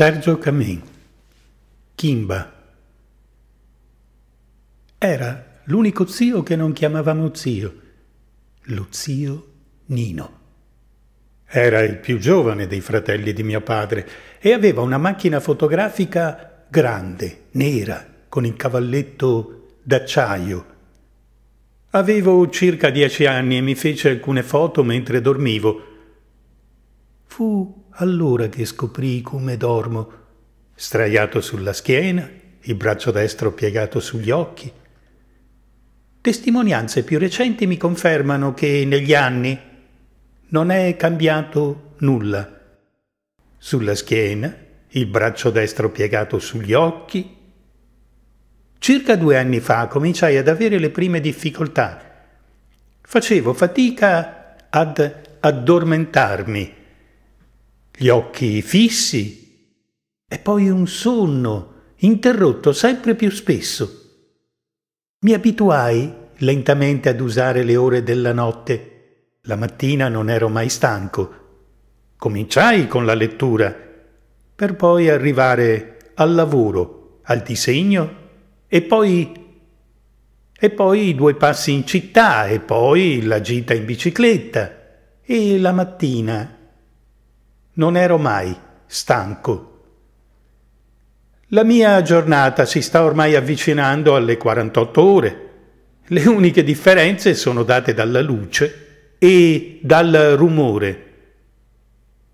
Sergio Camin. Kimba. Era l'unico zio che non chiamavamo zio, lo zio Nino. Era il più giovane dei fratelli di mio padre e aveva una macchina fotografica grande, nera, con il cavalletto d'acciaio. Avevo circa dieci anni e mi fece alcune foto mentre dormivo. Fu allora che scoprì come dormo, straiato sulla schiena, il braccio destro piegato sugli occhi. Testimonianze più recenti mi confermano che negli anni non è cambiato nulla. Sulla schiena, il braccio destro piegato sugli occhi. Circa due anni fa cominciai ad avere le prime difficoltà. Facevo fatica ad addormentarmi gli occhi fissi e poi un sonno interrotto sempre più spesso. Mi abituai lentamente ad usare le ore della notte. La mattina non ero mai stanco. Cominciai con la lettura, per poi arrivare al lavoro, al disegno e poi e poi i due passi in città e poi la gita in bicicletta e la mattina non ero mai stanco. La mia giornata si sta ormai avvicinando alle 48 ore. Le uniche differenze sono date dalla luce e dal rumore.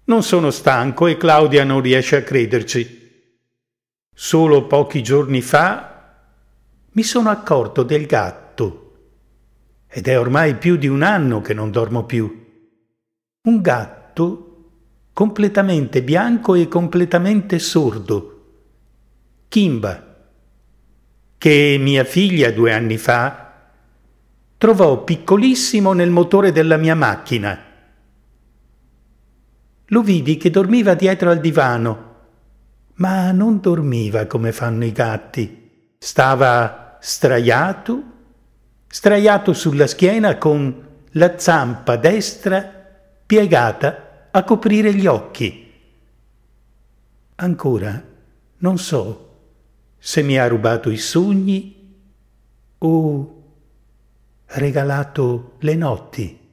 Non sono stanco e Claudia non riesce a crederci. Solo pochi giorni fa mi sono accorto del gatto ed è ormai più di un anno che non dormo più. Un gatto completamente bianco e completamente sordo. Kimba, che mia figlia due anni fa trovò piccolissimo nel motore della mia macchina. Lo vidi che dormiva dietro al divano, ma non dormiva come fanno i gatti. Stava straiato, straiato sulla schiena con la zampa destra piegata a coprire gli occhi. Ancora non so se mi ha rubato i sogni o regalato le notti.